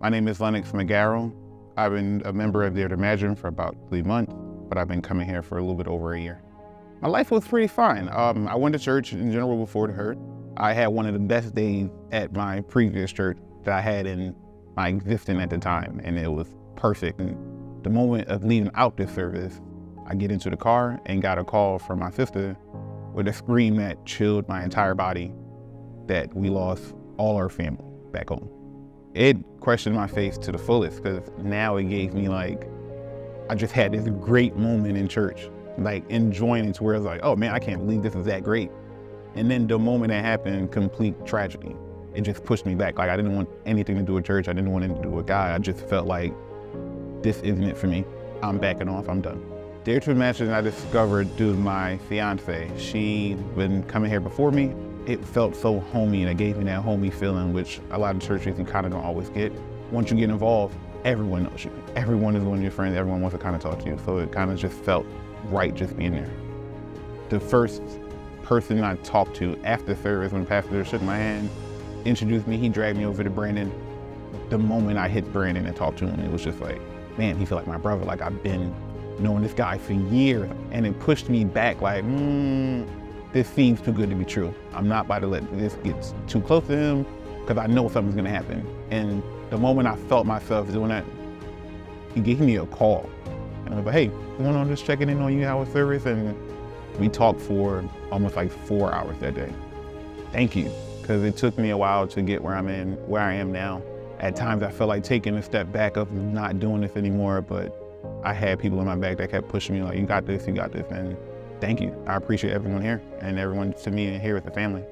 My name is Lennox McGarrell. I've been a member of Dare to Imagine for about three months, but I've been coming here for a little bit over a year. My life was pretty fine. Um, I went to church in general before the hurt. I had one of the best days at my previous church that I had in my existence at the time, and it was perfect. And the moment of leaving out this service, I get into the car and got a call from my sister with a scream that chilled my entire body that we lost all our family back home. It questioned my faith to the fullest because now it gave me like, I just had this great moment in church, like enjoying it to where I was like, oh man, I can't believe this is that great. And then the moment that happened, complete tragedy. It just pushed me back. Like I didn't want anything to do with church. I didn't want anything to do with God. I just felt like this isn't it for me. I'm backing off, I'm done. Dare to Imagine I discovered through my fiance. She been coming here before me. It felt so homey and it gave me that homey feeling, which a lot of churches you kind of don't always get. Once you get involved, everyone knows you. Everyone is one of your friends. Everyone wants to kind of talk to you. So it kind of just felt right just being there. The first person I talked to after service when Pastor shook my hand, introduced me, he dragged me over to Brandon. The moment I hit Brandon and talked to him, it was just like, man, he felt like my brother. Like I've been knowing this guy for years. And it pushed me back like, hmm, this seems too good to be true. I'm not about to let this get too close to him because I know something's gonna happen. And the moment I felt myself doing that, he gave me a call. And I was like, hey, want to just checking in on you, how was service? And we talked for almost like four hours that day. Thank you, because it took me a while to get where I'm in, where I am now. At times I felt like taking a step back of not doing this anymore, but I had people in my back that kept pushing me like, you got this, you got this, and thank you. I appreciate everyone here and everyone to me here with the family.